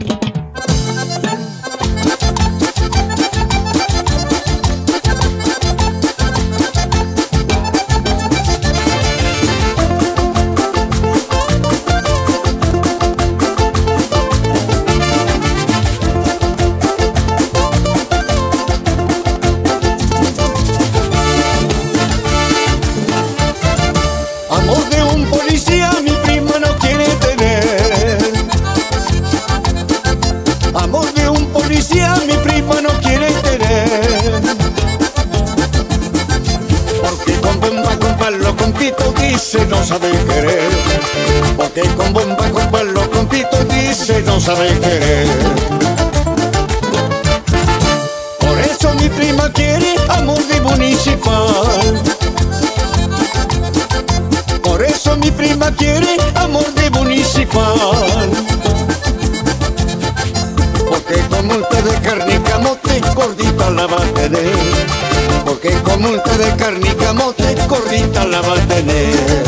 Amor policía mi prima no quiere tener. Porque con bomba, con palo, con pito dice no sabe querer. Porque con bomba, con palo, con pito dice no sabe querer. Por eso mi prima quiere amor de municipal. Por eso mi prima quiere de carne y camote, gordita la va a tener. Porque con multa de carne y camote, gordita la va a tener.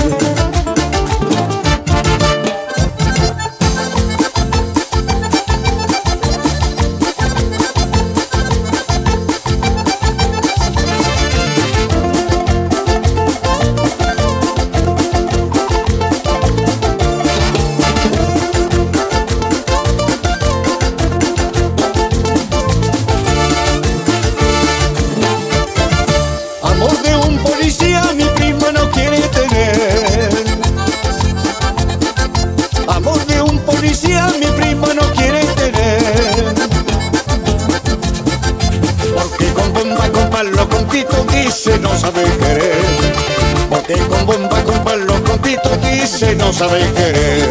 Pito dice no sabe querer.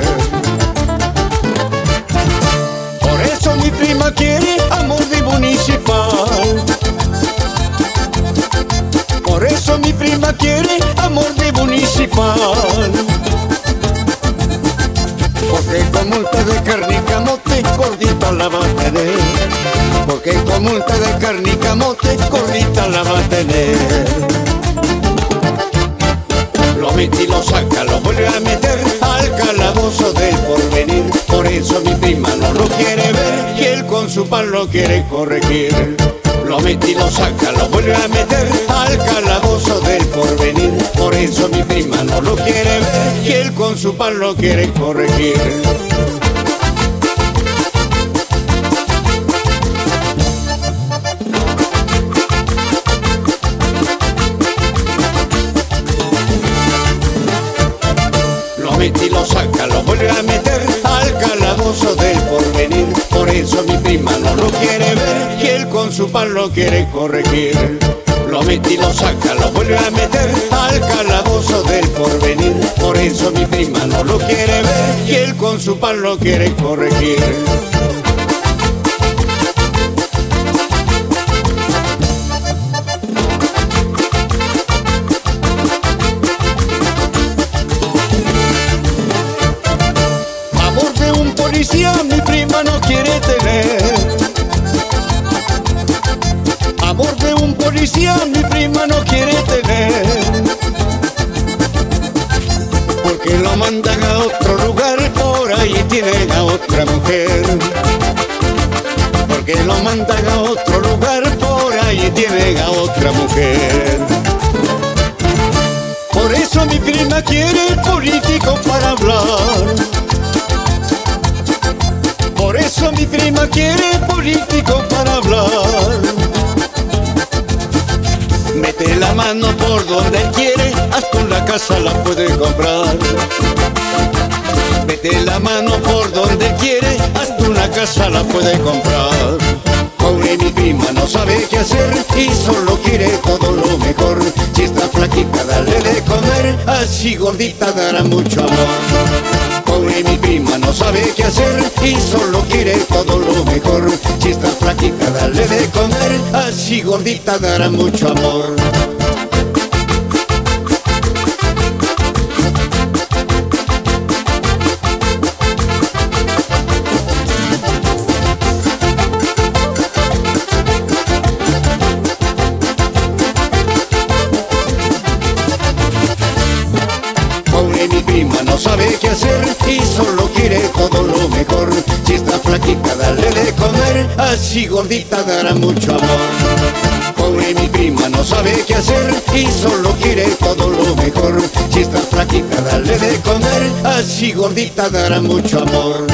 Por eso mi prima quiere amor de municipal. Por eso mi prima quiere amor de municipal. Porque con multa de carne y camote, gordita la va a tener. Porque con multa de carne y camote, gordita la va a tener. Y lo saca, lo vuelve a meter al calabozo del porvenir. Por eso mi prima no lo quiere ver y él con su pan lo quiere corregir. Lo mete y lo saca, lo vuelve a meter al calabozo del porvenir. Por eso mi prima no lo quiere ver y él con su pan lo quiere corregir. Su pan lo quiere corregir. Lo mete y lo saca, lo vuelve a meter al calabozo del porvenir. Por eso mi prima no lo quiere ver y él con su pan lo quiere corregir. Amor de un policía mi prima no quiere tener. Policía mi prima no quiere tener. Porque lo mandan a otro lugar, por ahí tienen a otra mujer. Porque lo mandan a otro lugar, por ahí tienen a otra mujer. Por eso mi prima quiere político para hablar. Por eso mi prima quiere político para hablar. Mano por donde quiere, hasta una casa la puede comprar. Mete la mano por donde quiere, hasta una casa la puede comprar. Pobre mi prima no sabe qué hacer y solo quiere todo lo mejor. Si está flaquita, dale de comer, así gordita dará mucho amor. Pobre mi prima no sabe qué hacer y solo quiere todo lo mejor. Si está flaquita, dale de comer, así gordita dará mucho amor. No sabe qué hacer y solo quiere todo lo mejor. Si está flaquita, dale de comer, así gordita dará mucho amor. Pobre mi prima no sabe qué hacer y solo quiere todo lo mejor. Si estás flaquita, dale de comer, así gordita dará mucho amor.